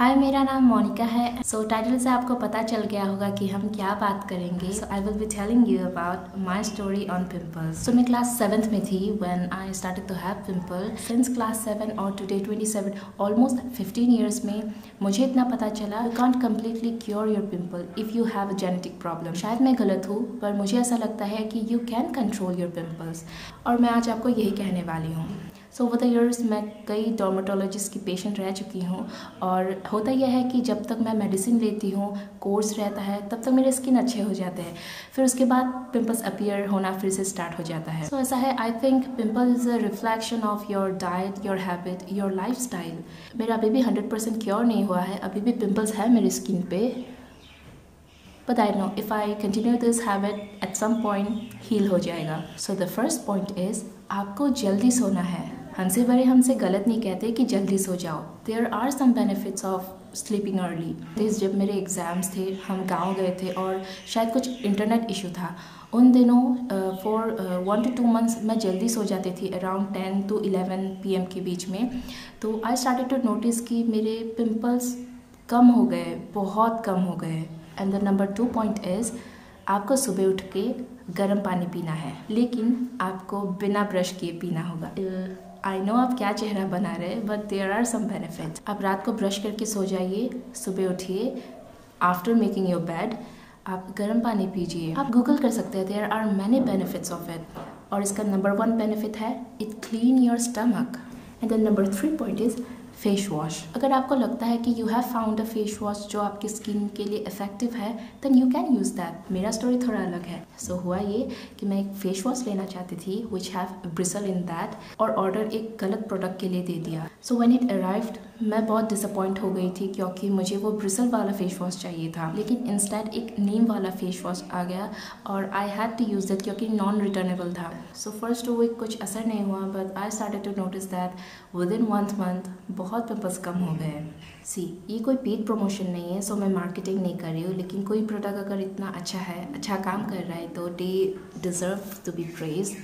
हाय मेरा नाम मोनिका है। सो so, टाइटल से आपको पता चल गया होगा कि हम क्या बात करेंगे। So I will be telling you about my story on pimples so मैं क्लास सेवन्थ में थी when I started to have pimple since class seven और today twenty seven almost fifteen years में मुझे इतना पता चला you can't completely cure your pimple if you have a genetic problem शायद मैं गलत हूँ पर मुझे ऐसा लगता है कि you can control your pimples और मैं आज आपको यही कहने वाली हूँ। सो ओवर द ईयर्स मैं कई डोमेटोलॉजिस्ट की पेशेंट रह चुकी हूँ और होता यह है कि जब तक मैं मेडिसिन लेती हूँ कोर्स रहता है तब तक मेरे स्किन अच्छे हो जाते हैं। फिर उसके बाद पिंपल्स अपीयर होना फिर से स्टार्ट हो जाता है। सो so, ऐसा है I think pimple is a reflection of your diet your habit your lifestyle मेरा अभी भी हंड्रेड परसेंट क्योर नहीं हुआ है अभी भी पिम्पल्स है मेरी स्किन पे। But I know if I continue this habit at some point heal हो जाएगा। So the first point is आपको जल्दी सोना है। हमसे बड़े हमसे गलत नहीं कहते कि जल्दी सो जाओ। There are some benefits of sleeping early this जब मेरे एग्ज़ाम्स थे, हम गाँव गए थे और शायद कुछ इंटरनेट इशू था। उन दिनों for one two two months मैं जल्दी सो जाती थी around ten to eleven P के बीच में। तो आई स्टार्टेड टू नोटिस कि मेरे पिम्पल्स कम हो गए, बहुत कम हो गए। And the number two point is आपको सुबह उठ के गर्म पानी पीना है, लेकिन आपको बिना ब्रश किए पीना होगा। आई नो आप क्या चेहरा बना रहे हैं but there are some benefits आप रात को ब्रश करके सो जाइए, सुबह उठिए आफ्टर मेकिंग योर बेड आप गर्म पानी पीजिए। आप गूगल कर सकते हैं there are many benefits of it और इसका नंबर वन बेनिफिट है it clean your stomach and the number three point is face wash अगर आपको लगता है कि you have found a face wash जो आपकी स्किन के लिए इफ़ेक्टिव है then you can use that मेरा स्टोरी थोड़ा अलग है। सो so, हुआ ये कि मैं एक फेस वॉश लेना चाहती थी which have bristle in that और ऑर्डर एक गलत प्रोडक्ट के लिए दे दिया। सो वेन इट अराइव्ड मैं बहुत डिसअपॉइंट हो गई थी क्योंकि मुझे वो ब्रिसल वाला फेस वॉश चाहिए था। लेकिन इंस्टेंट एक नीम वाला फेस वॉश आ गया और I had to use that क्योंकि नॉन रिटर्नेबल था सो फ़र्स्ट टू वीक कुछ असर नहीं हुआ but I started to notice that within one month बहुत पिम्पल्स कम हो गए हैं। सी ये कोई पेड प्रमोशन नहीं है सो मैं मार्केटिंग नहीं कर रही हूँ, लेकिन कोई प्रोडक्ट अगर इतना अच्छा है अच्छा काम कर रहा है तो they deserve to be praise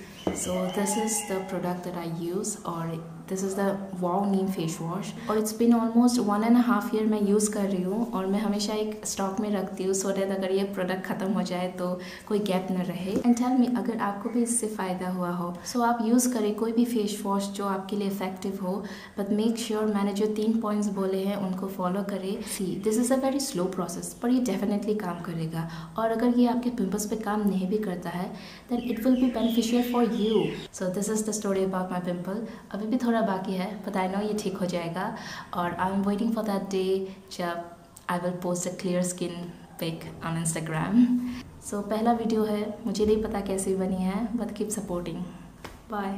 so this is the product that I use और this is the wow neem face wash और it's been almost one and half year मैं यूज़ कर रही हूँ और मैं हमेशा एक स्टॉक में रखती हूँ सो डेट अगर ये प्रोडक्ट ख़त्म हो जाए तो कोई गैप न रहे। एंड टेल मी अगर आपको भी इससे फ़ायदा हुआ हो सो so आप यूज़ करें कोई भी फेस वॉश जो आपके लिए इफ़ेक्टिव हो बट मेक श्योर मैंने जो तीन पॉइंट्स बोले हैं उनको फॉलो करें। See this is a very slow process पर ये डेफिनेटली काम करेगा। और अगर ये आपके पिम्पल्स पे काम नहीं भी करता है then it will be beneficial for you so this is the story about my pimple अभी भी थोड़ा बाकी है बट आई नो ये ठीक हो जाएगा। और I am waiting for that day जब I will post a clear skin pic on Instagram so पहला वीडियो है, मुझे नहीं पता कैसे बनी है बट कीप सपोर्टिंग बाय